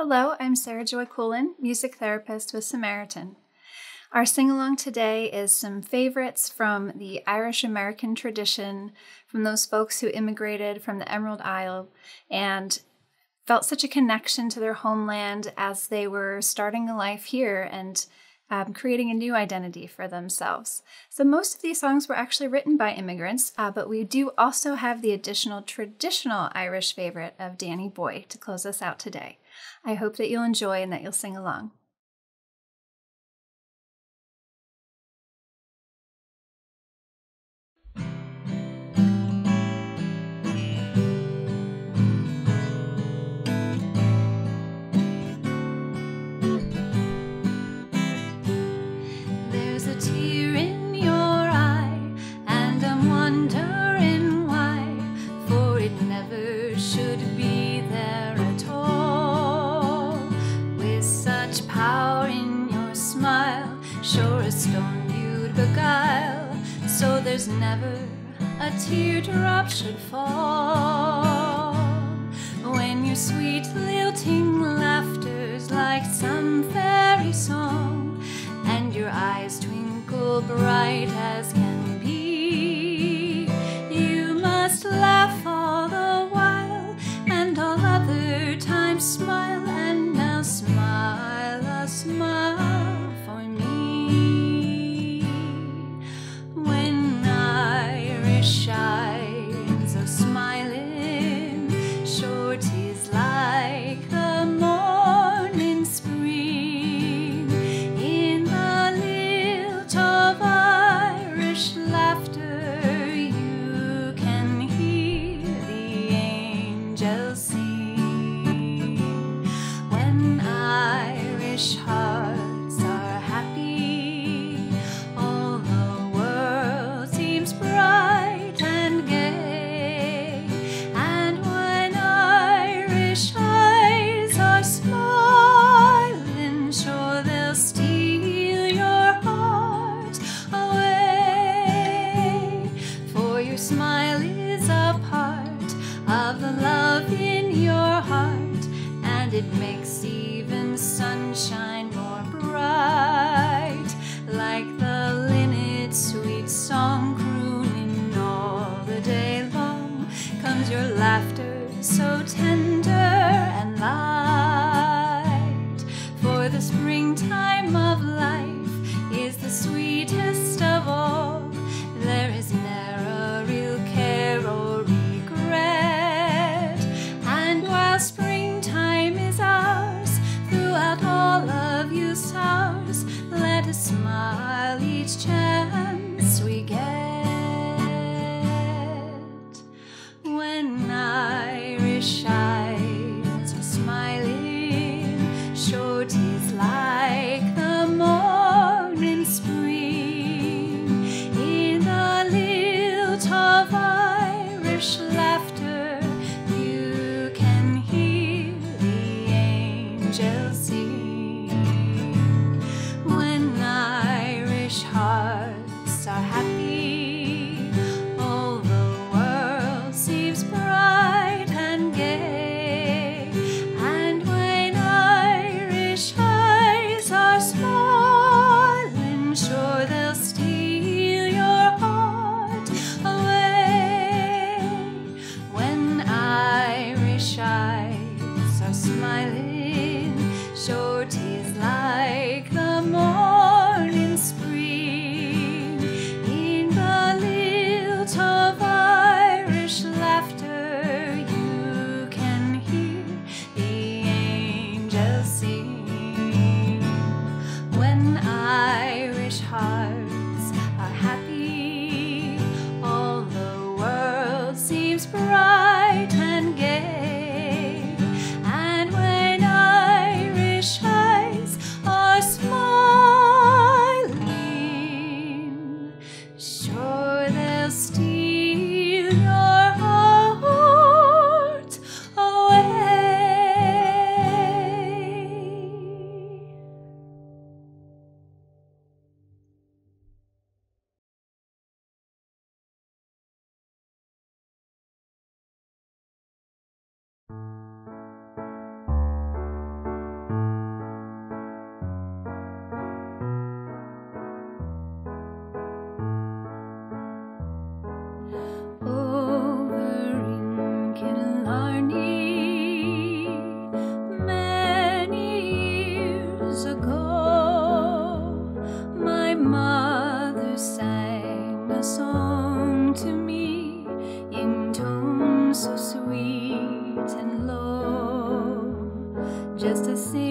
Hello, I'm Sara Joy Kuhlen, music therapist with Samaritan. Our sing along today is some favorites from the Irish American tradition, from those folks who immigrated from the Emerald Isle and felt such a connection to their homeland as they were starting a life here and um, creating a new identity for themselves. So, most of these songs were actually written by immigrants, uh, but we do also have the additional traditional Irish favorite of Danny Boy to close us out today. I hope that you'll enjoy and that you'll sing along. Never a teardrop should fall. When your sweet lilting laughter's like some fairy song, and your eyes twinkle bright as can be, you must laugh Heart. just to see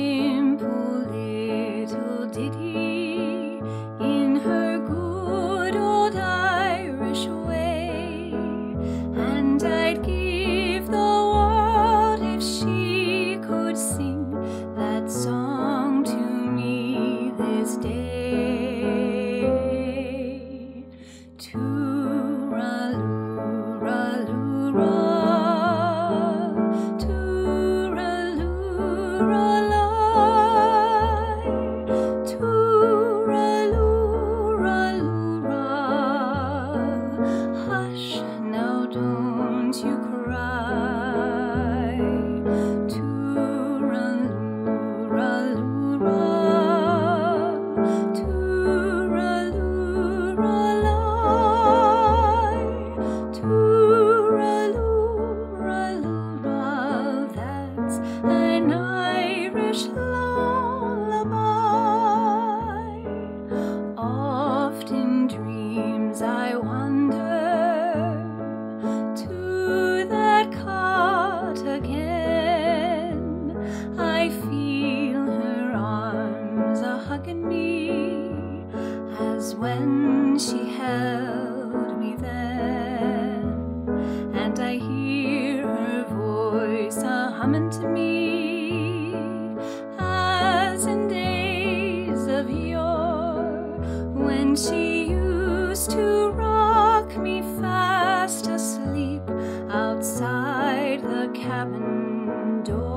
cabin door.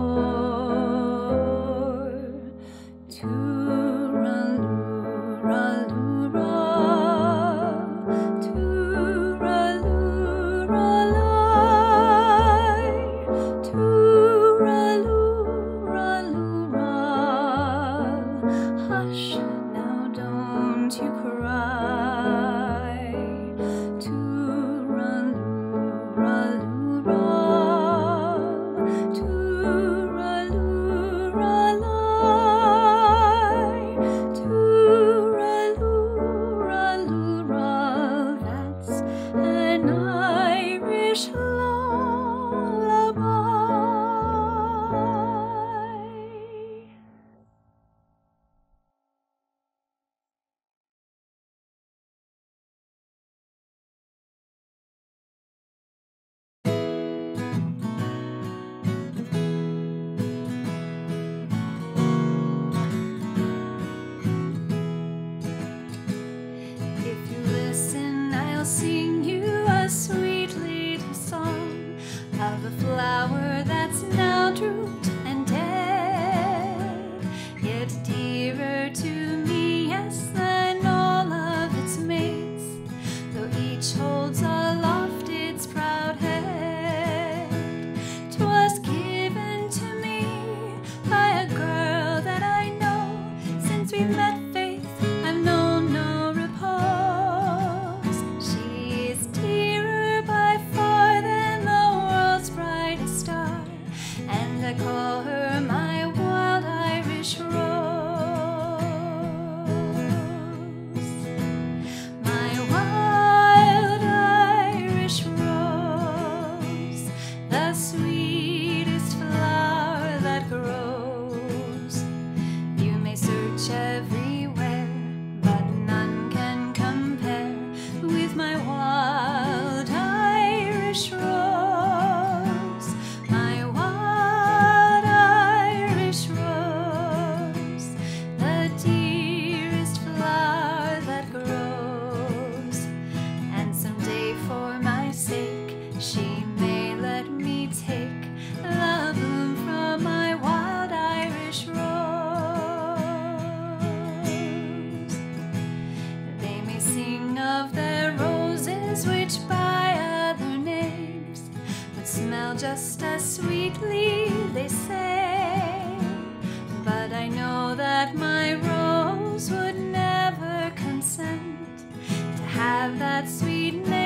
Irish that my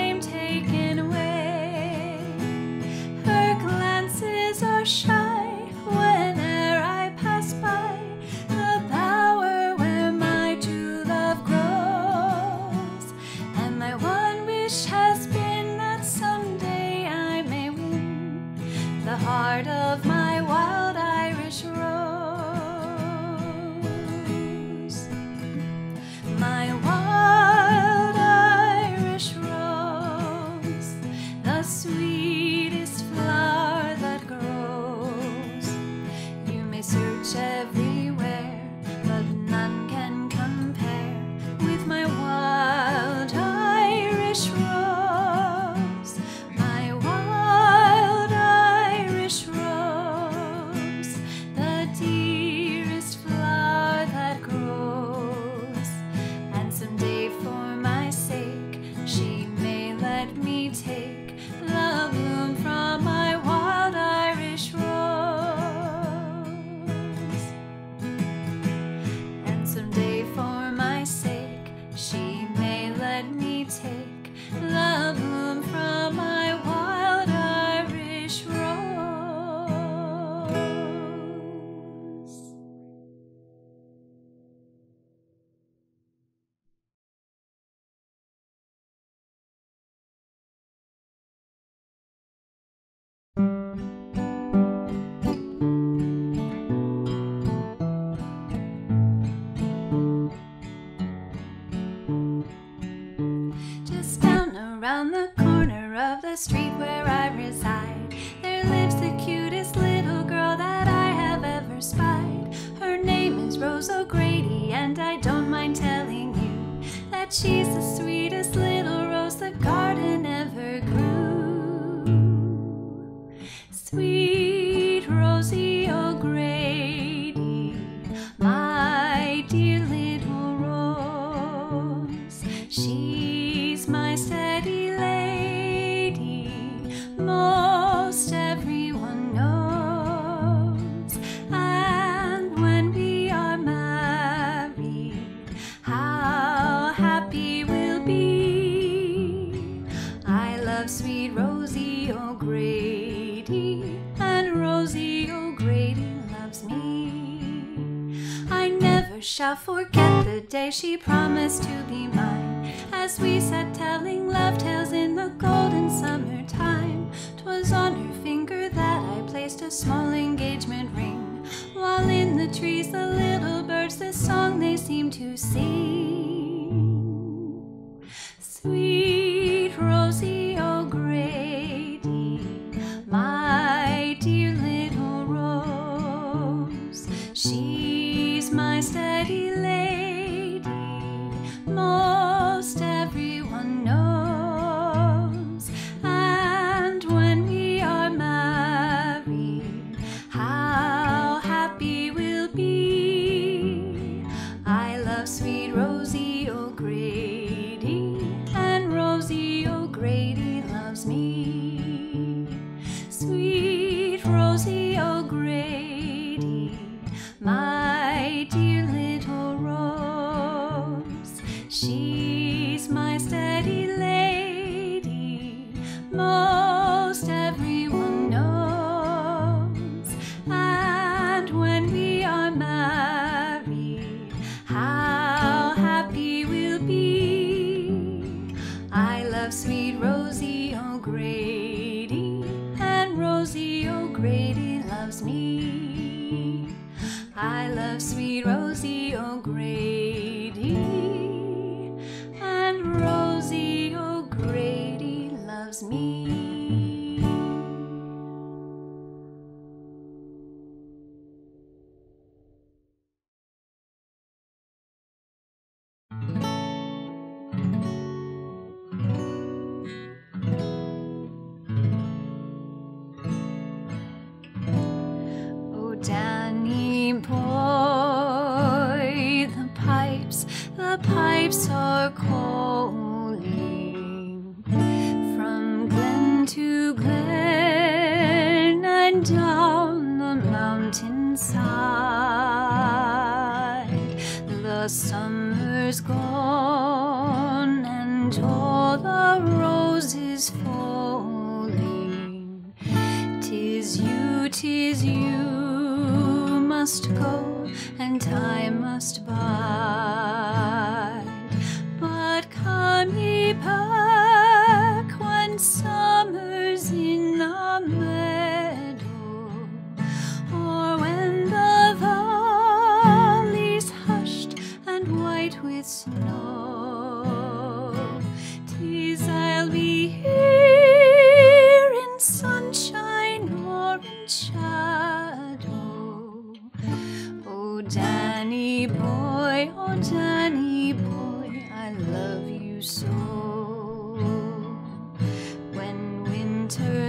Around the corner of the street where I reside, there lives the cutest little girl that I have ever spied. Her name is Rose O'Grady, and I don't mind telling you that she's most everyone knows. And when we are married, how happy we'll be. I love sweet Rosie O'Grady, and Rosie O'Grady loves me. I never shall forget the day she promised to be mine. As we sat telling love tales in the golden summertime, 'twas on her finger that I placed a small engagement ring. While in the trees the little birds this song they seem to sing. Loves me. I love sweet Rosie oh, O'Grady, pipes are calling from glen to glen and down the mountainside. The summer's gone and all the roses falling. Tis you, tis you must go, and I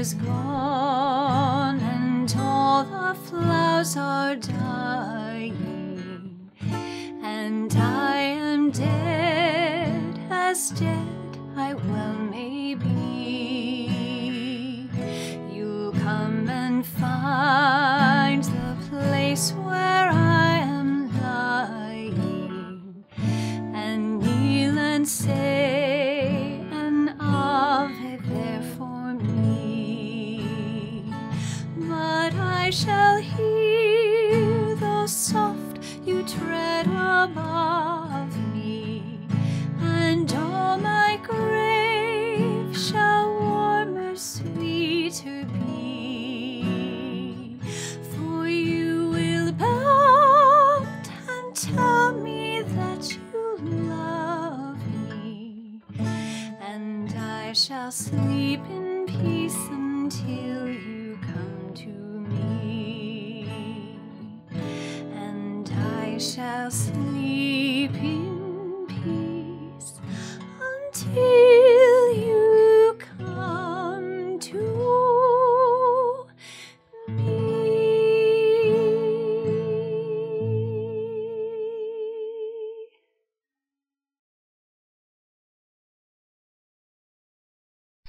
winter's gone and all the flowers are dying, shall hear the soft you tread above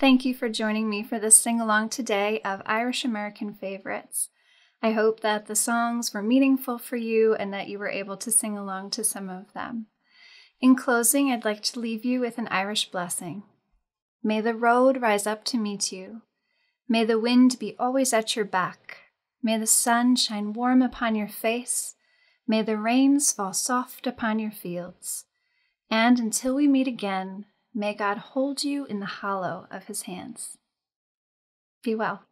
Thank you for joining me for this sing along today of Irish American favorites. I hope that the songs were meaningful for you and that you were able to sing along to some of them. In closing, I'd like to leave you with an Irish blessing. May the road rise up to meet you. May the wind be always at your back. May the sun shine warm upon your face. May the rains fall soft upon your fields. And until we meet again, may God hold you in the hollow of his hands. Be well.